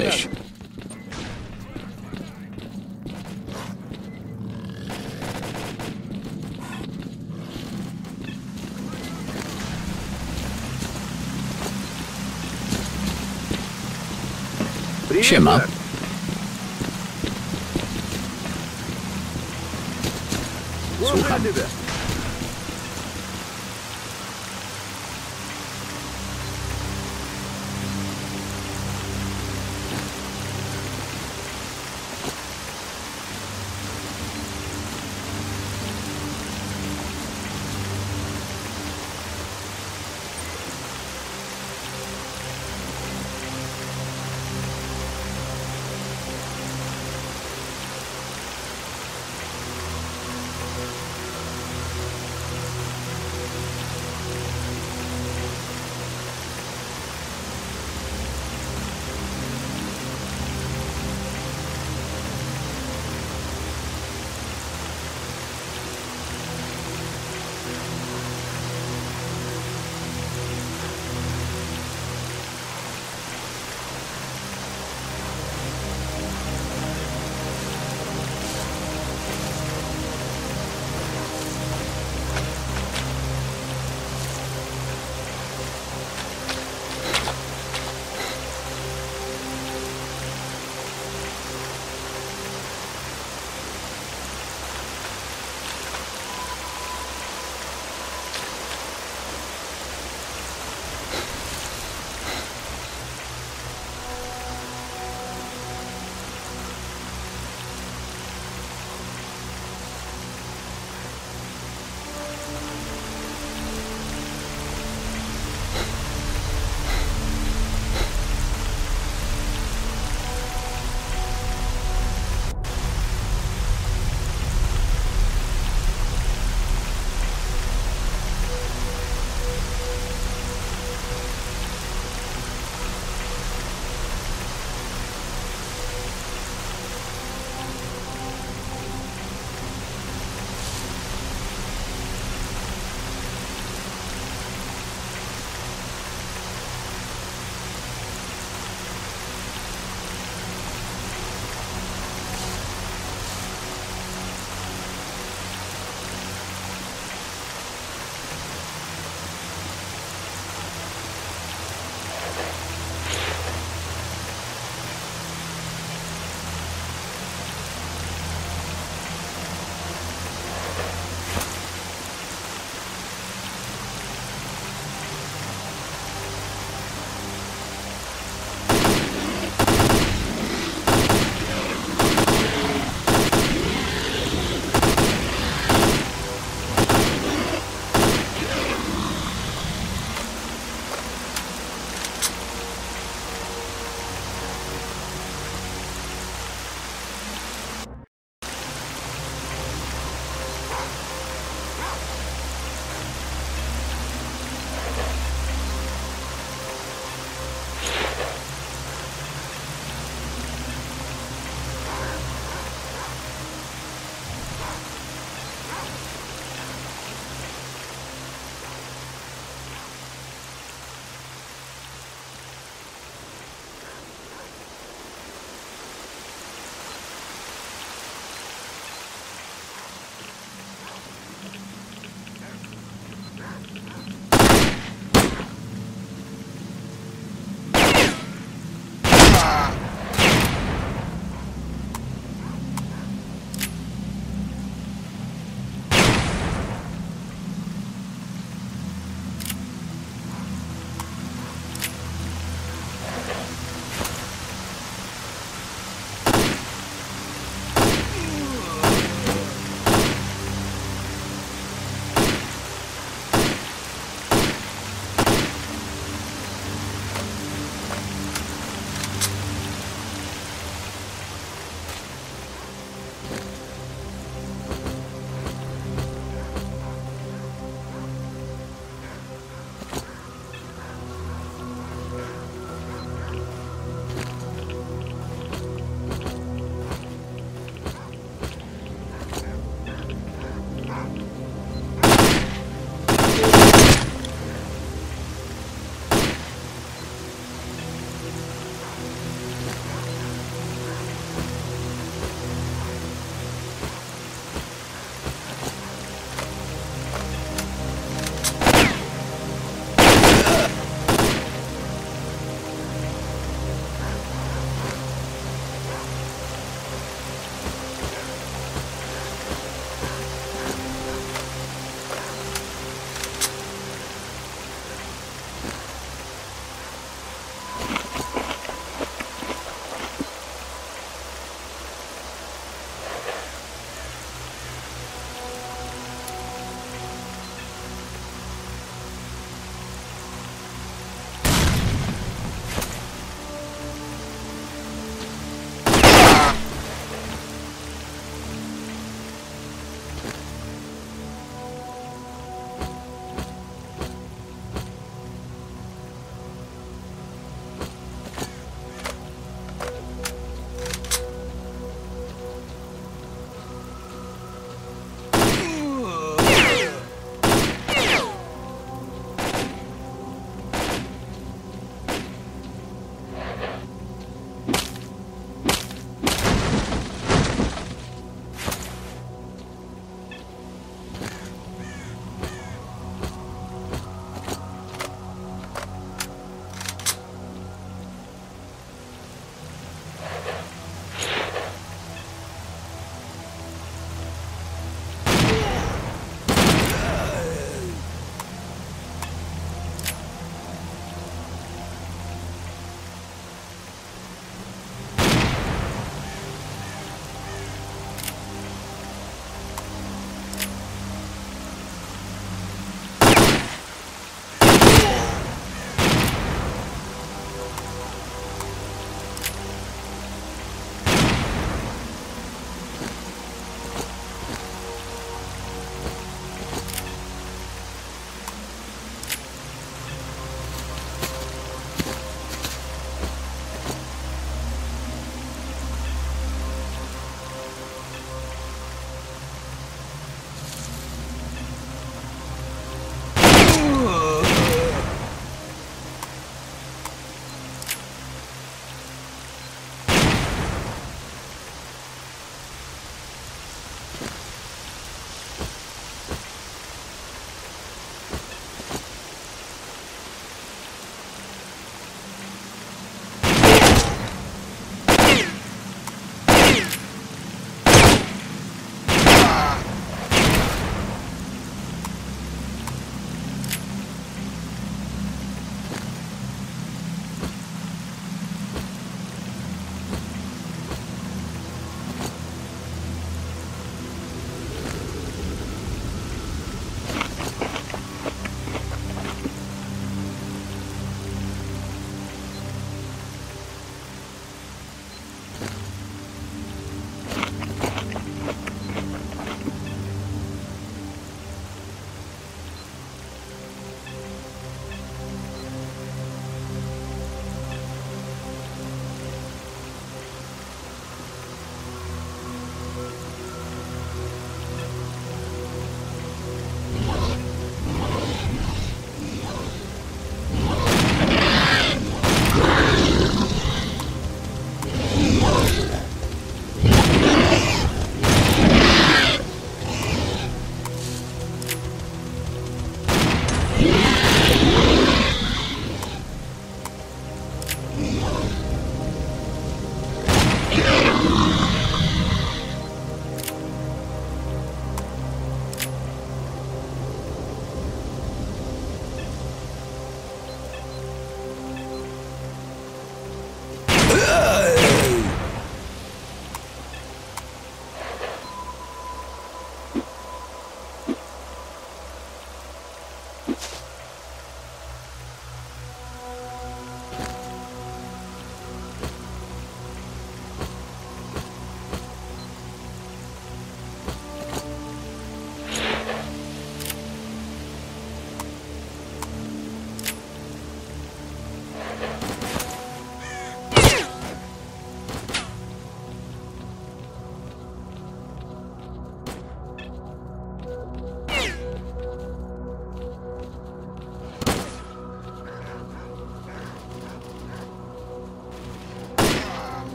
Cześć. Siema. Słucham.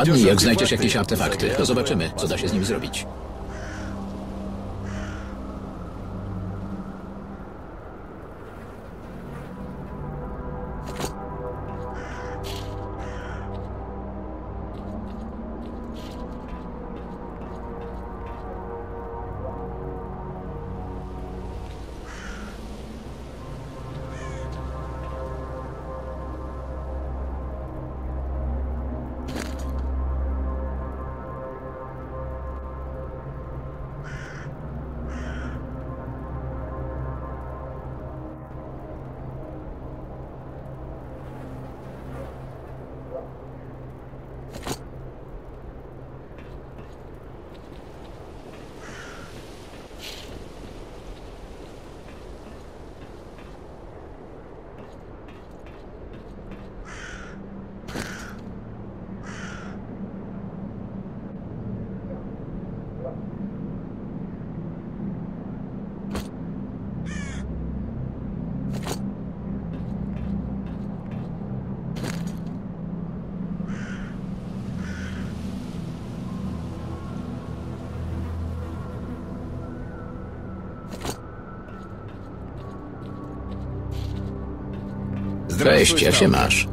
Padnij, jak znajdziesz jakieś artefakty, to zobaczymy, co da się z nim zrobić. Cześć, jak się masz?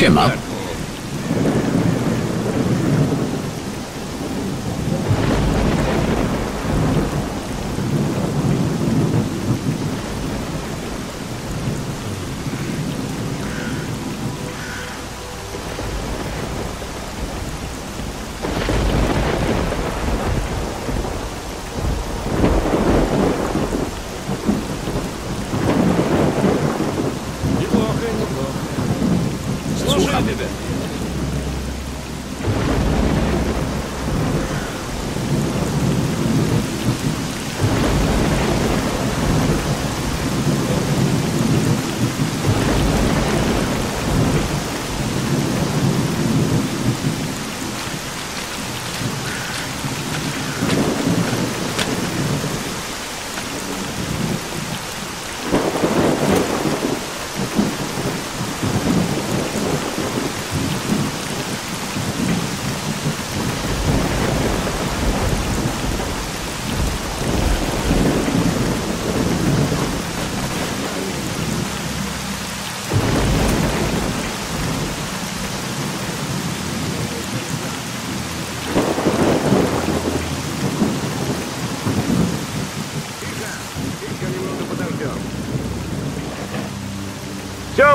Siema.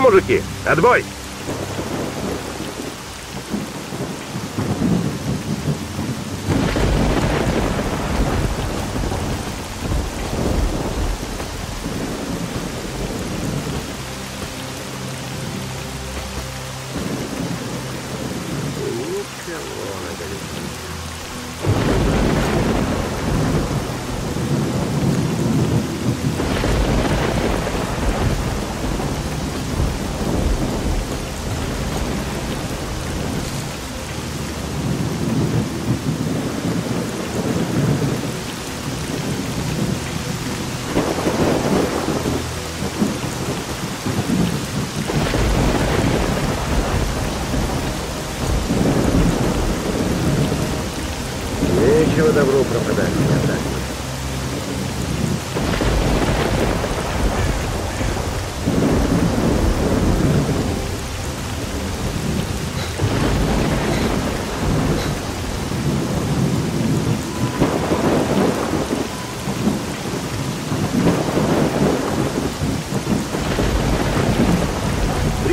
Мужики, отбой!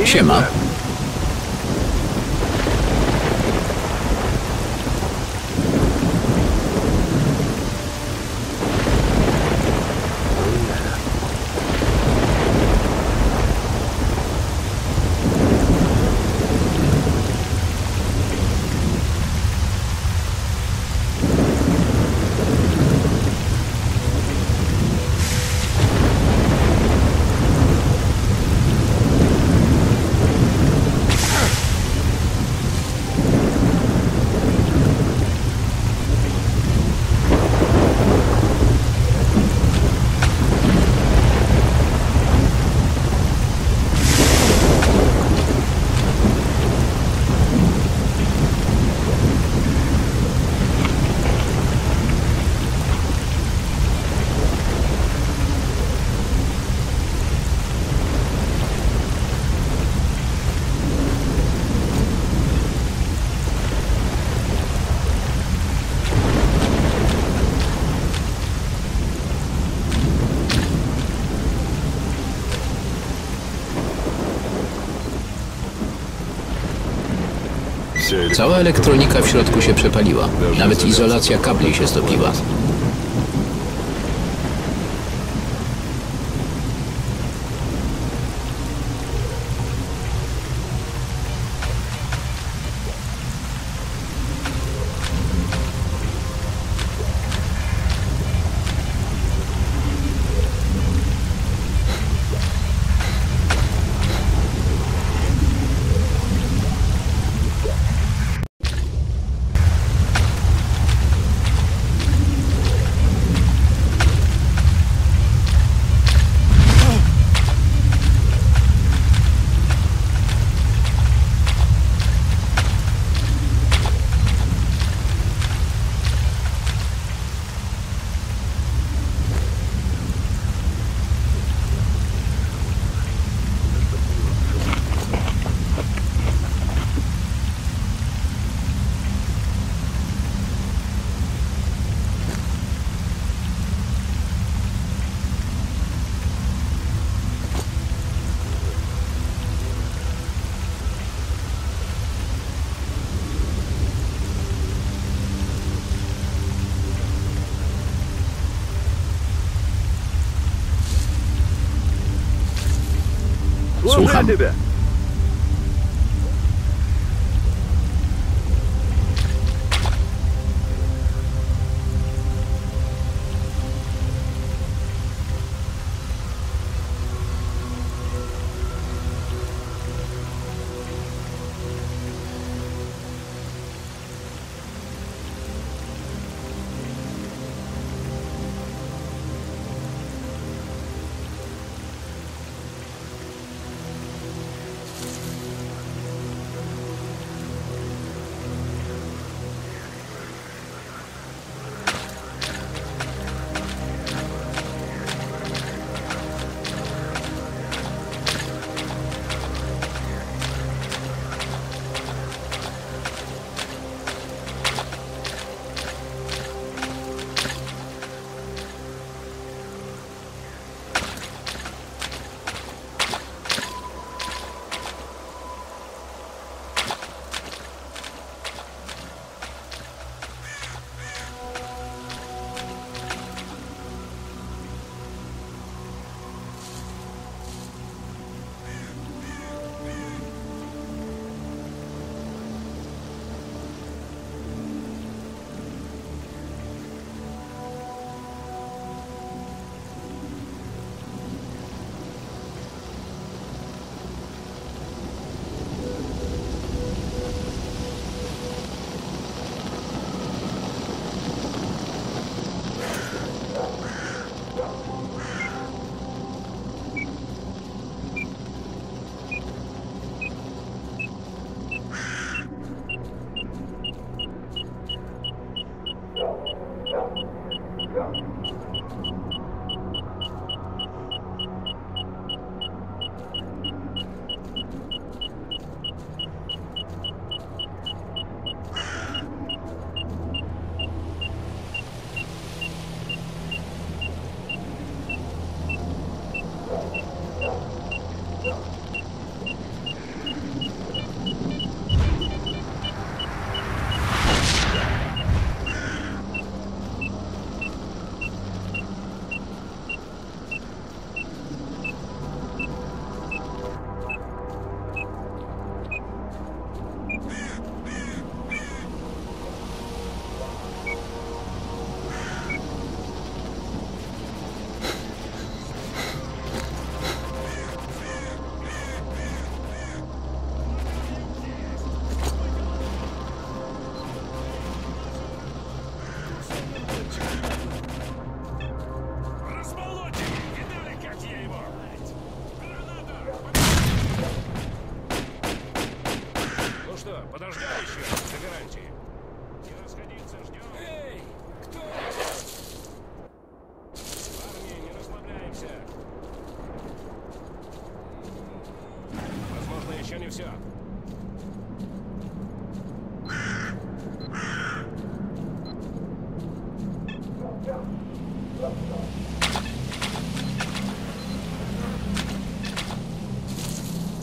Siema. Cała elektronika w środku się przepaliła. Nawet izolacja kabli się stopiła. Suka.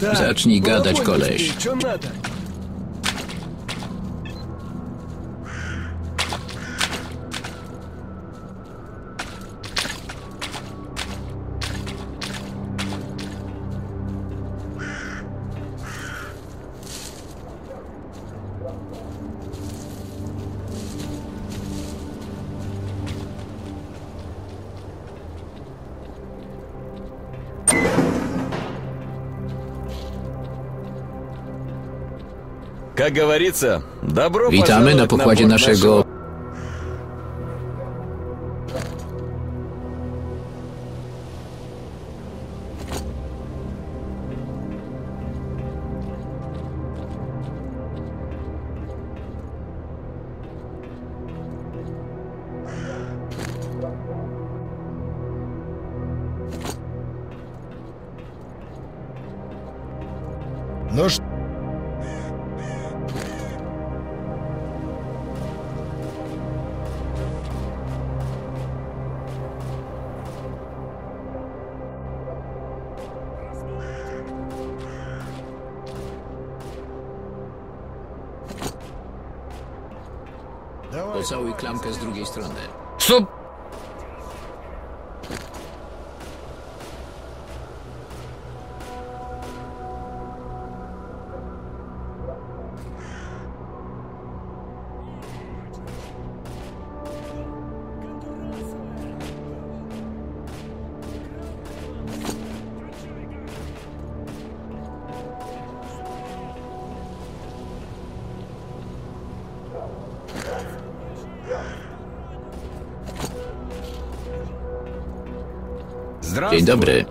Zacznij gadać, koleś. Как говорится, добро Witamy na пожаловать на pokładzie борт naszego... Ну что? całuj klamkę z drugiej strony. Stop! Dzień dobry.